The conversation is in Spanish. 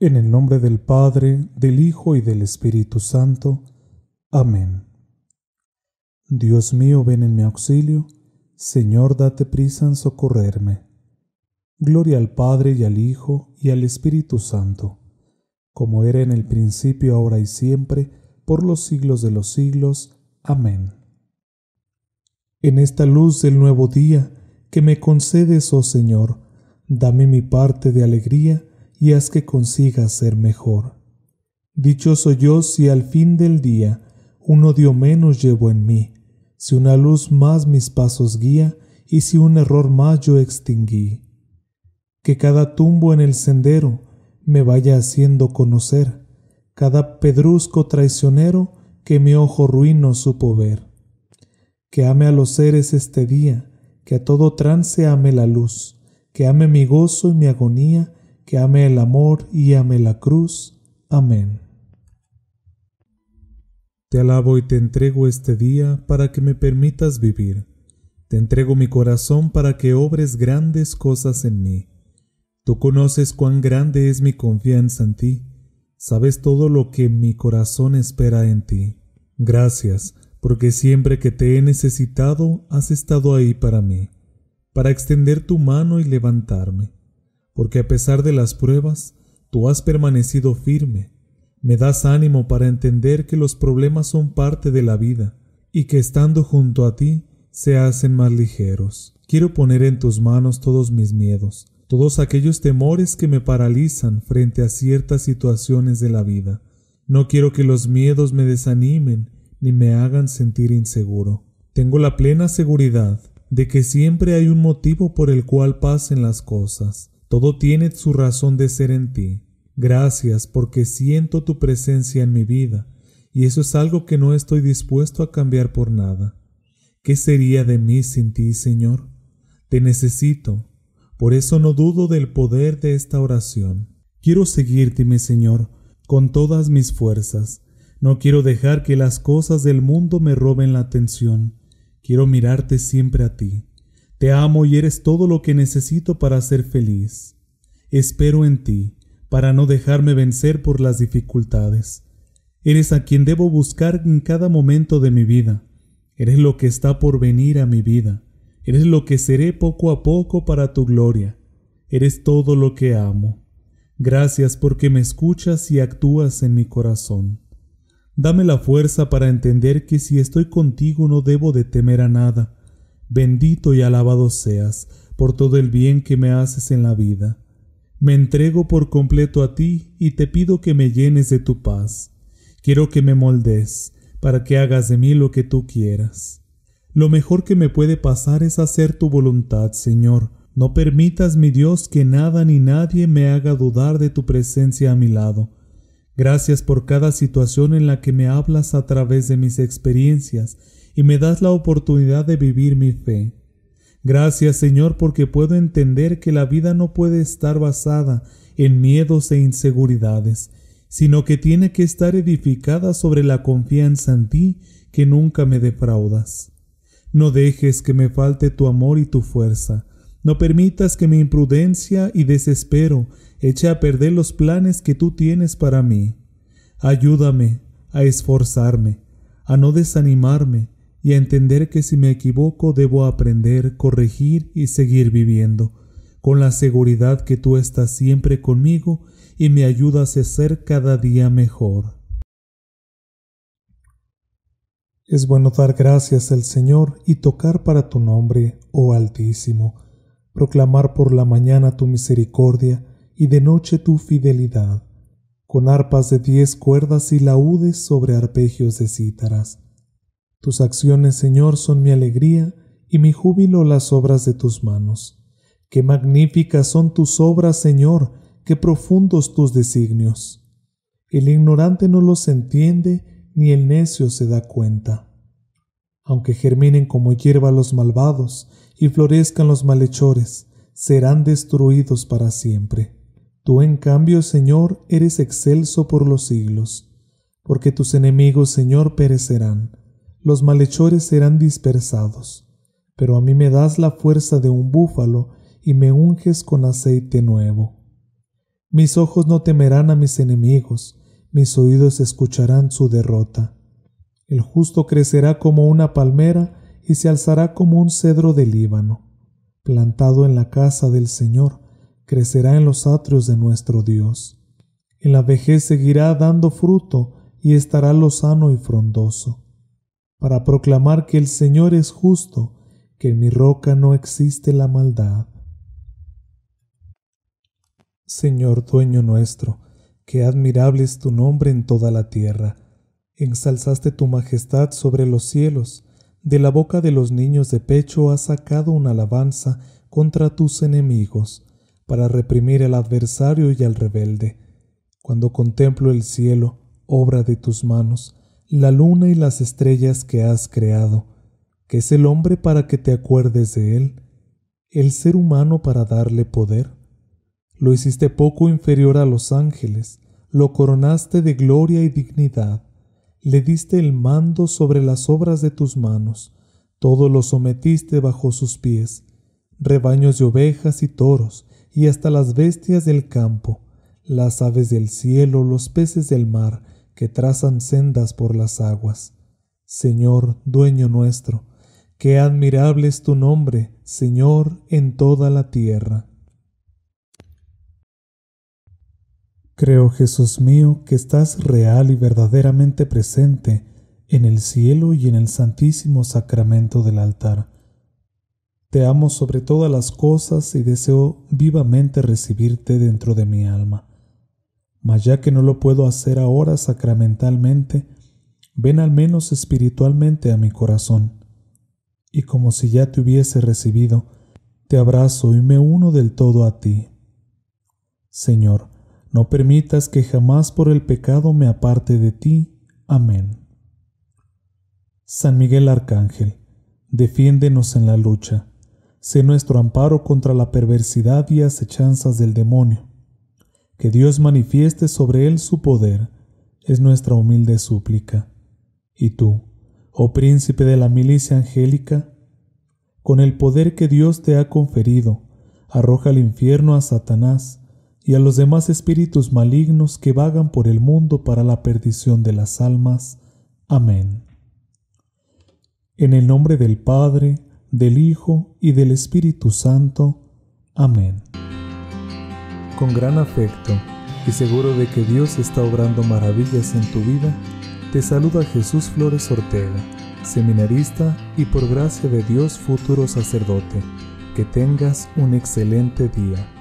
En el nombre del Padre, del Hijo y del Espíritu Santo. Amén. Dios mío, ven en mi auxilio. Señor, date prisa en socorrerme. Gloria al Padre y al Hijo y al Espíritu Santo, como era en el principio, ahora y siempre, por los siglos de los siglos. Amén. En esta luz del nuevo día que me concedes, oh Señor, dame mi parte de alegría y haz que consiga ser mejor. Dichoso yo si al fin del día un odio menos llevo en mí, si una luz más mis pasos guía y si un error más yo extinguí. Que cada tumbo en el sendero me vaya haciendo conocer, cada pedrusco traicionero que mi ojo ruino supo ver. Que ame a los seres este día, que a todo trance ame la luz, que ame mi gozo y mi agonía, que ame el amor y ame la cruz. Amén. Te alabo y te entrego este día para que me permitas vivir. Te entrego mi corazón para que obres grandes cosas en mí. Tú conoces cuán grande es mi confianza en ti. Sabes todo lo que mi corazón espera en ti. Gracias, porque siempre que te he necesitado has estado ahí para mí, para extender tu mano y levantarme porque a pesar de las pruebas, tú has permanecido firme. Me das ánimo para entender que los problemas son parte de la vida y que estando junto a ti se hacen más ligeros. Quiero poner en tus manos todos mis miedos, todos aquellos temores que me paralizan frente a ciertas situaciones de la vida. No quiero que los miedos me desanimen ni me hagan sentir inseguro. Tengo la plena seguridad de que siempre hay un motivo por el cual pasen las cosas. Todo tiene su razón de ser en ti. Gracias porque siento tu presencia en mi vida, y eso es algo que no estoy dispuesto a cambiar por nada. ¿Qué sería de mí sin ti, Señor? Te necesito. Por eso no dudo del poder de esta oración. Quiero seguirte, mi Señor, con todas mis fuerzas. No quiero dejar que las cosas del mundo me roben la atención. Quiero mirarte siempre a ti. Te amo y eres todo lo que necesito para ser feliz. Espero en ti, para no dejarme vencer por las dificultades. Eres a quien debo buscar en cada momento de mi vida. Eres lo que está por venir a mi vida. Eres lo que seré poco a poco para tu gloria. Eres todo lo que amo. Gracias porque me escuchas y actúas en mi corazón. Dame la fuerza para entender que si estoy contigo no debo de temer a nada, Bendito y alabado seas por todo el bien que me haces en la vida. Me entrego por completo a ti y te pido que me llenes de tu paz. Quiero que me moldes para que hagas de mí lo que tú quieras. Lo mejor que me puede pasar es hacer tu voluntad, Señor. No permitas, mi Dios, que nada ni nadie me haga dudar de tu presencia a mi lado. Gracias por cada situación en la que me hablas a través de mis experiencias y me das la oportunidad de vivir mi fe. Gracias Señor porque puedo entender que la vida no puede estar basada en miedos e inseguridades, sino que tiene que estar edificada sobre la confianza en ti que nunca me defraudas. No dejes que me falte tu amor y tu fuerza. No permitas que mi imprudencia y desespero eche a perder los planes que tú tienes para mí. Ayúdame a esforzarme, a no desanimarme, y a entender que si me equivoco debo aprender, corregir y seguir viviendo, con la seguridad que tú estás siempre conmigo y me ayudas a ser cada día mejor. Es bueno dar gracias al Señor y tocar para tu nombre, oh Altísimo, proclamar por la mañana tu misericordia y de noche tu fidelidad, con arpas de diez cuerdas y laúdes sobre arpegios de cítaras tus acciones, Señor, son mi alegría y mi júbilo las obras de tus manos. Qué magníficas son tus obras, Señor, qué profundos tus designios. El ignorante no los entiende, ni el necio se da cuenta. Aunque germinen como hierba los malvados y florezcan los malhechores, serán destruidos para siempre. Tú, en cambio, Señor, eres excelso por los siglos, porque tus enemigos, Señor, perecerán los malhechores serán dispersados, pero a mí me das la fuerza de un búfalo y me unges con aceite nuevo. Mis ojos no temerán a mis enemigos, mis oídos escucharán su derrota. El justo crecerá como una palmera y se alzará como un cedro del Líbano. Plantado en la casa del Señor, crecerá en los atrios de nuestro Dios. En la vejez seguirá dando fruto y estará lozano y frondoso, para proclamar que el Señor es justo, que en mi roca no existe la maldad. Señor dueño nuestro, qué admirable es tu nombre en toda la tierra. Ensalzaste tu majestad sobre los cielos, de la boca de los niños de pecho has sacado una alabanza contra tus enemigos, para reprimir al adversario y al rebelde. Cuando contemplo el cielo, obra de tus manos, la luna y las estrellas que has creado, que es el hombre para que te acuerdes de él, el ser humano para darle poder. Lo hiciste poco inferior a los ángeles, lo coronaste de gloria y dignidad, le diste el mando sobre las obras de tus manos, todo lo sometiste bajo sus pies, rebaños de ovejas y toros, y hasta las bestias del campo, las aves del cielo, los peces del mar, que trazan sendas por las aguas. Señor, dueño nuestro, qué admirable es tu nombre, Señor, en toda la tierra. Creo, Jesús mío, que estás real y verdaderamente presente en el cielo y en el santísimo sacramento del altar. Te amo sobre todas las cosas y deseo vivamente recibirte dentro de mi alma mas ya que no lo puedo hacer ahora sacramentalmente, ven al menos espiritualmente a mi corazón, y como si ya te hubiese recibido, te abrazo y me uno del todo a ti. Señor, no permitas que jamás por el pecado me aparte de ti. Amén. San Miguel Arcángel, defiéndenos en la lucha, sé nuestro amparo contra la perversidad y acechanzas del demonio que Dios manifieste sobre él su poder, es nuestra humilde súplica. Y tú, oh príncipe de la milicia angélica, con el poder que Dios te ha conferido, arroja al infierno a Satanás y a los demás espíritus malignos que vagan por el mundo para la perdición de las almas. Amén. En el nombre del Padre, del Hijo y del Espíritu Santo. Amén. Con gran afecto y seguro de que Dios está obrando maravillas en tu vida, te saluda Jesús Flores Ortega, seminarista y por gracia de Dios futuro sacerdote. Que tengas un excelente día.